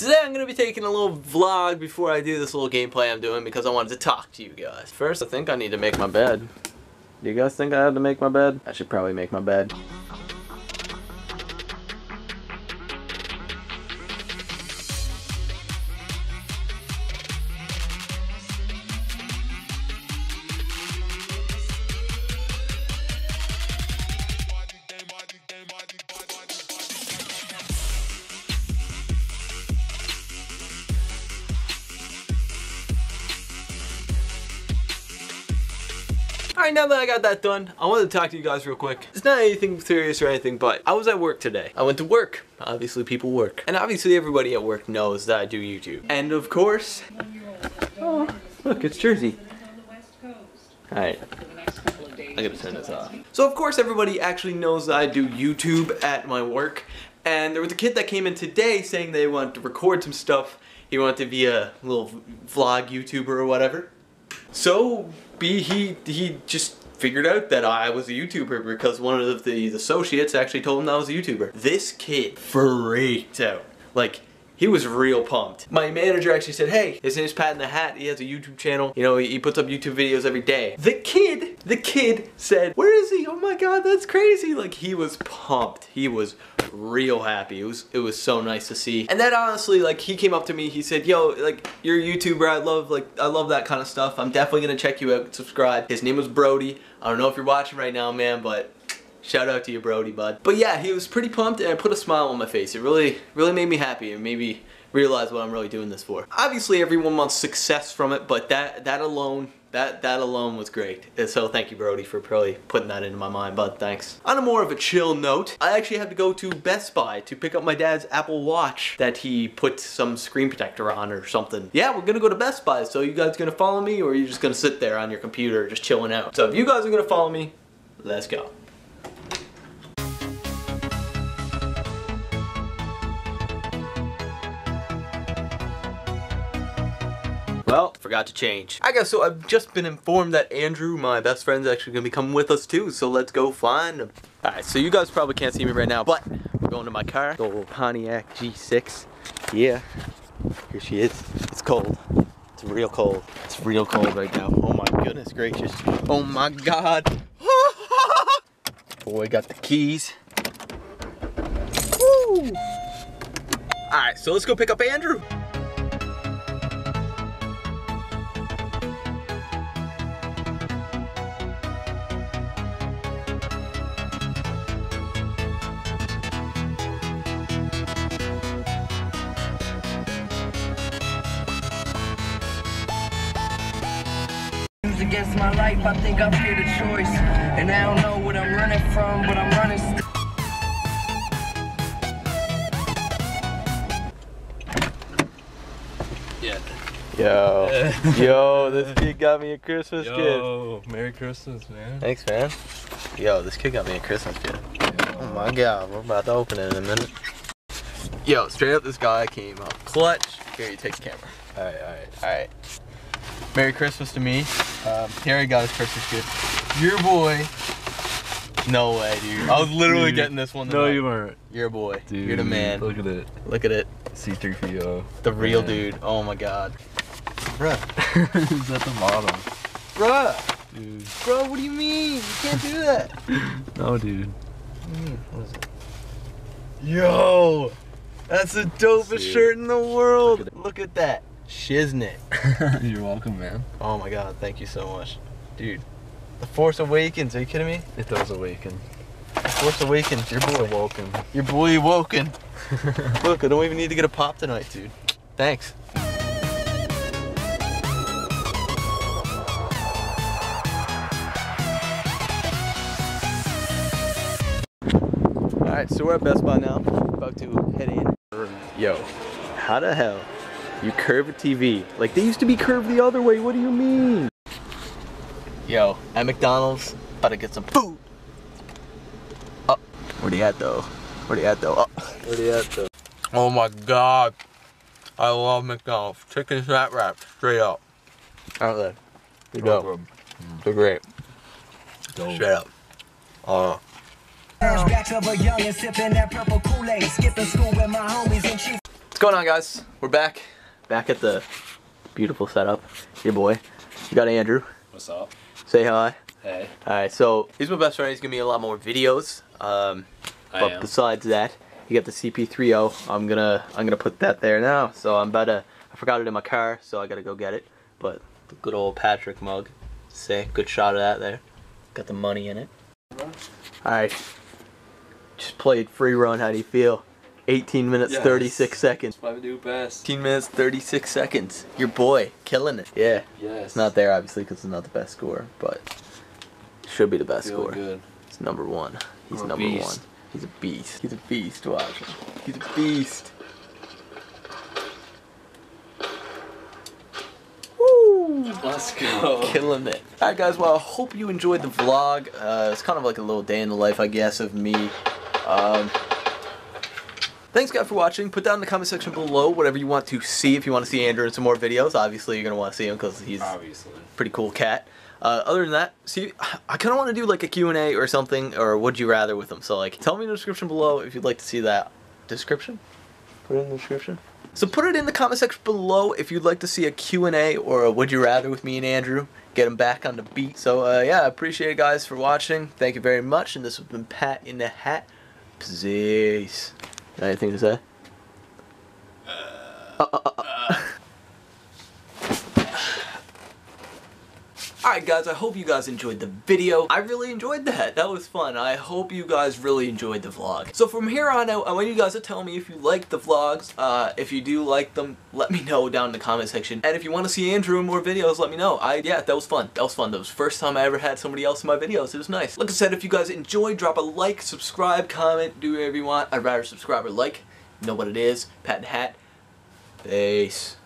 Today I'm going to be taking a little vlog before I do this little gameplay I'm doing because I wanted to talk to you guys. First, I think I need to make my bed. Do you guys think I have to make my bed? I should probably make my bed. Alright, now that I got that done, I wanted to talk to you guys real quick. It's not anything serious or anything, but I was at work today. I went to work. Obviously, people work. And obviously, everybody at work knows that I do YouTube. And of course... Oh, look, it's Jersey. Alright. I gotta turn this off. So of course everybody actually knows that I do YouTube at my work. And there was a kid that came in today saying they wanted to record some stuff. He wanted to be a little vlog YouTuber or whatever. So be he he just figured out that I was a YouTuber because one of the, the associates actually told him that I was a YouTuber. This kid freaked out. Like he was real pumped. My manager actually said, hey, his name's Pat in the Hat. He has a YouTube channel. You know, he, he puts up YouTube videos every day. The kid, the kid said, where is he? Oh my God, that's crazy. Like he was pumped. He was real happy. It was it was so nice to see. And then honestly, like he came up to me, he said, "Yo, like you're a YouTuber. I love like I love that kind of stuff. I'm definitely gonna check you out. Subscribe." His name was Brody. I don't know if you're watching right now, man, but shout out to you, Brody, bud. But yeah, he was pretty pumped, and I put a smile on my face. It really really made me happy, and made me realize what I'm really doing this for. Obviously, everyone wants success from it, but that that alone that that alone was great. So thank you, Brody, for probably putting that into my mind, bud. Thanks. On a more of a chill note, I actually had to go to Best Buy to pick up my dad's Apple Watch that he put some screen protector on or something. Yeah, we're gonna go to Best Buy. So you guys gonna follow me, or are you just gonna sit there on your computer just chilling out? So if you guys are gonna follow me, let's go. Well, forgot to change. I guess so I've just been informed that Andrew, my best friend, is actually gonna be coming with us too, so let's go find him. Alright, so you guys probably can't see me right now, but we're going to my car, the old Pontiac G6. Yeah, here she is. It's cold. It's real cold. It's real cold right now. Oh my goodness gracious. Oh my god. Boy, got the keys. Woo! Alright, so let's go pick up Andrew. Against my life, I think I've made a choice. And I don't know what I'm running from, but I'm running st- Yeah. Yo. Yo, this kid got me a Christmas gift. Yo, Merry Christmas, man. Thanks, man. Yo, this kid got me a Christmas gift. Oh my god, we're about to open it in a minute. Yo, straight up, this guy came up clutch. Here, you take the camera. Alright, alright, alright. Merry Christmas to me. Um, I got his Christmas gift. Your boy. No way, dude. I was literally Dude. getting this one. No, you weren't. Your boy. Dude, You're the man. Look at it. Look at it. C3PO. The real Man. dude. Oh my god. Bruh. He's at the bottom. Bruh. Dude. Bro, what do you mean? You can't do that. No, dude. What is it? Yo, that's the dopest shirt in the world. Look Look at at, that. Shiznit. You're welcome, man. Oh my god, thank you so much. Dude, The Force Awakens, are you kidding me? It does awaken. The Force Awakens, your boy. Awoken. Your boy Awoken. Look, I don't even need to get a pop tonight, dude. Thanks. Alright, so we're at Best Buy now. About to head in. Yo, how the hell you curve a TV? Like they used to be curved the other way, what do you mean? Yo, at McDonald's, about to get some food. Oh, where they at though? Where they at though? Oh, where they at though? Oh my god. I love McDonald's. Chicken fat wrap, straight up. Aren't they? They're dope. They're great. Dope. Straight up. Uh, Flashbacks of a youngin' sipping that purple Kool-Aid, skipping school with my homies and chief. going on, guys? We're back. Back at the beautiful setup. Your boy. You got Andrew. What's up? Say hi. Hey. Alright, so he's my best friend. He's gonna be a lot more videos. Um, I but am. besides that, you got the CP30. I'm gonna I'm gonna put that there now. So I'm about to. I forgot it in my car, so I gotta go get it. But the good old Patrick mug. Say, good shot of that there. Got the money in it. Alright. Just played free run. How do you feel? 18 minutes Yes. 36 seconds. Why we do best? 18 minutes 36 seconds. Your boy, killing it. Yeah. Yes. It's not there obviously because it's not the best score, but should be the best score. good. He's number one. He's number beast. one. He's a beast. He's a beast. Watch him. He's a beast. Woo! Let's go. Killing it. Alright guys, well I hope you enjoyed the vlog. Uh, it's kind of like a little day in the life I guess of me. Um, thanks guys for watching. Put down in the comment section below whatever you want to see. If you want to see Andrew in some more videos, obviously you're going to want to see him because he's Obviously. pretty cool cat. Uh, other than that, see, I kind of want to do like a Q&A or something, or would you rather with them. So like, tell me in the description below if you'd like to see that. Description? Put it in the description. So put it in the comment section below if you'd like to see a Q&A or a would you rather with me and Andrew. Get him back on the beat. So uh, yeah, I appreciate it guys for watching. Thank you very much. And this has been Pat in the Hat. Peace. Anything to say? Uh, uh, uh, Guys, I hope you guys enjoyed the video. I really enjoyed that. That was fun. I hope you guys really enjoyed the vlog. So from here on out, I want you guys to tell me if you like the vlogs. Uh, if you do like them, let me know down in the comment section. And if you want to see Andrew in more videos, let me know. I Yeah, that was fun. That was fun. That was first time I ever had somebody else in my videos. It was nice. Like I said, if you guys enjoyed, drop a like, subscribe, comment, do whatever you want. I'd rather subscribe or like. You know what it is. Pat and Hat. Peace.